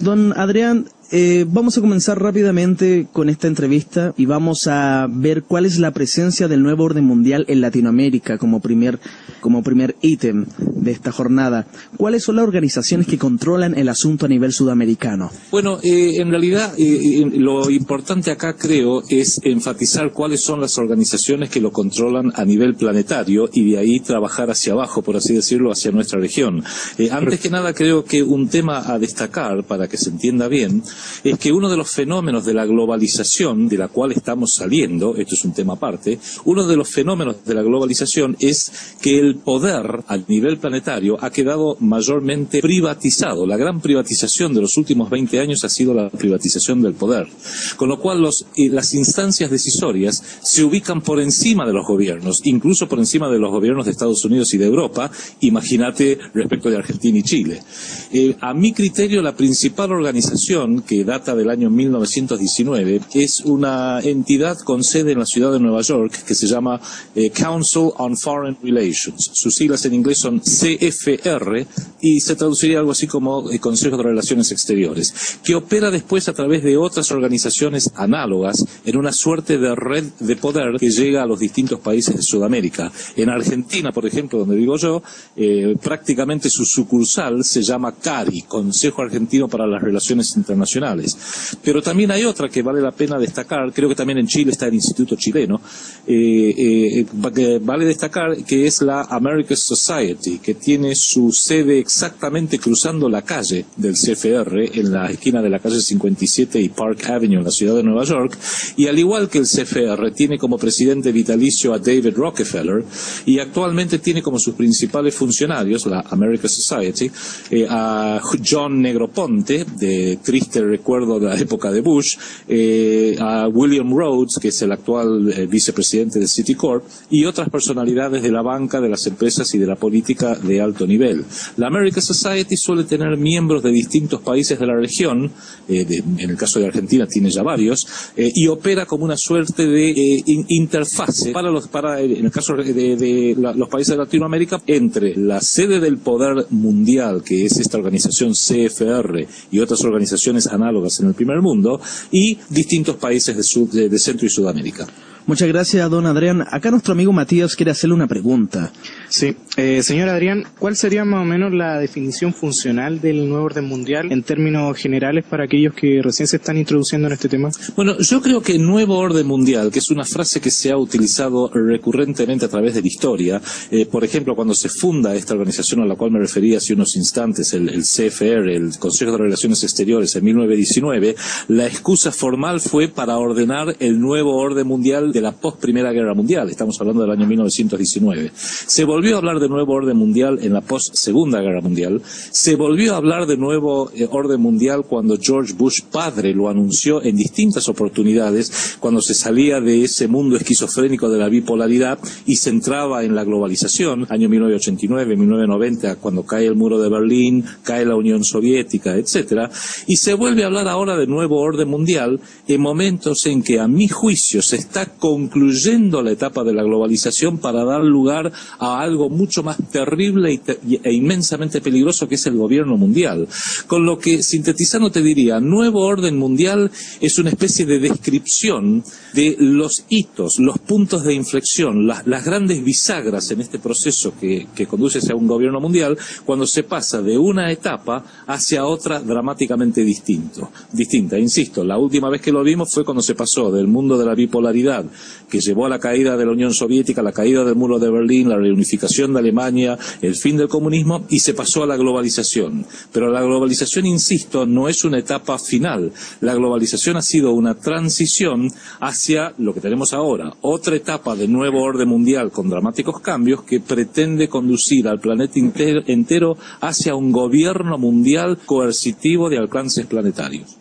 Don Adrián, eh, vamos a comenzar rápidamente con esta entrevista y vamos a ver cuál es la presencia del nuevo orden mundial en Latinoamérica como primer como primer ítem de esta jornada. ¿Cuáles son las organizaciones que controlan el asunto a nivel sudamericano? Bueno, eh, en realidad eh, lo importante acá creo es enfatizar cuáles son las organizaciones que lo controlan a nivel planetario y de ahí trabajar hacia abajo, por así decirlo, hacia nuestra región. antes que nada creo que un tema a destacar para que se entienda bien es que uno de los fenómenos de la globalización de la cual estamos saliendo, esto es un tema aparte, uno de los fenómenos de la globalización es que el poder a nivel planetario ha quedado mayormente privatizado. La gran privatización de los últimos 20 años ha sido la privatización del poder. Con lo cual los, las instancias decisorias se ubican por encima de los gobiernos, incluso por encima de los gobiernos de Estados Unidos y de Europa, imagínate respecto de Argentina y Chile. Eh, a mi criterio, la principal organización que data del año 1919, es una entidad con sede en la ciudad de Nueva York que se llama eh, Council on Foreign Relations. Sus siglas en inglés son CFR y se traduciría algo así como eh, Consejo de Relaciones Exteriores, que opera después a través de otras organizaciones análogas en una suerte de red de poder que llega a los distintos países de Sudamérica. En Argentina, por ejemplo, donde digo yo, eh, prácticamente su sucursal se llama CARI, Consejo Argentino para las Relaciones Internacionales pero también hay otra que vale la pena destacar, creo que también en Chile está el Instituto Chileno, eh, eh, vale destacar que es la American Society, que tiene su sede exactamente cruzando la calle del CFR, en la esquina de la calle 57 y Park Avenue en la ciudad de Nueva York, y al igual que el CFR, tiene como presidente vitalicio a David Rockefeller, y actualmente tiene como sus principales funcionarios, la American Society, eh, a John Negroponte, de triste recuerdo de la época de Bush, eh, a William Rhodes, que es el actual eh, vicepresidente de Citicorp, y otras personalidades de la banca, de las empresas y de la política de alto nivel. La American Society suele tener miembros de distintos países de la región, eh, en el caso de Argentina tiene ya varios, y opera como una suerte de interfase para los, para, en el caso de, los países de Latinoamérica, entre la sede del poder mundial, que es esta organización CFR, y otras organizaciones análogas en el primer mundo y distintos países de, de Centro y Sudamérica. Muchas gracias, don Adrián. Acá nuestro amigo Matías quiere hacerle una pregunta. Sí, eh, señor Adrián, ¿cuál sería más o menos la definición funcional del nuevo orden mundial en términos generales para aquellos que recién se están introduciendo en este tema? Bueno, yo creo que nuevo orden mundial, que es una frase que se ha utilizado recurrentemente a través de la historia, eh, por ejemplo, cuando se funda esta organización a la cual me refería hace unos instantes, el, el CFR, el Consejo de Relaciones Exteriores, en 1919, la excusa formal fue para ordenar el nuevo orden mundial de la post Primera Guerra Mundial, estamos hablando del año 1919. Se volvió a hablar de nuevo orden mundial en la post Segunda Guerra Mundial, se volvió a hablar de nuevo eh, orden mundial cuando George Bush padre lo anunció en distintas oportunidades, cuando se salía de ese mundo esquizofrénico de la bipolaridad y se entraba en la globalización, año 1989, 1990, cuando cae el muro de Berlín, cae la Unión Soviética, etcétera, y se vuelve a hablar ahora de nuevo orden mundial en momentos en que a mi juicio se está concluyendo la etapa de la globalización para dar lugar a algo mucho más terrible e inmensamente peligroso que es el gobierno mundial. Con lo que, sintetizando, te diría, nuevo orden mundial es una especie de descripción de los hitos, los puntos de inflexión, las, grandes bisagras en este proceso que, que conduce hacia un gobierno mundial, cuando se pasa de una etapa hacia otra dramáticamente distinto, distinta. Insisto, la última vez que lo vimos fue cuando se pasó del mundo de la bipolaridad que llevó a la caída de la Unión Soviética, la caída del muro de Berlín, la reunificación de Alemania, el fin del comunismo y se pasó a la globalización. Pero la globalización, insisto, no es una etapa final. La globalización ha sido una transición hacia lo que tenemos ahora, otra etapa de nuevo orden mundial con dramáticos cambios que pretende conducir al planeta entero hacia un gobierno mundial coercitivo de alcances planetarios.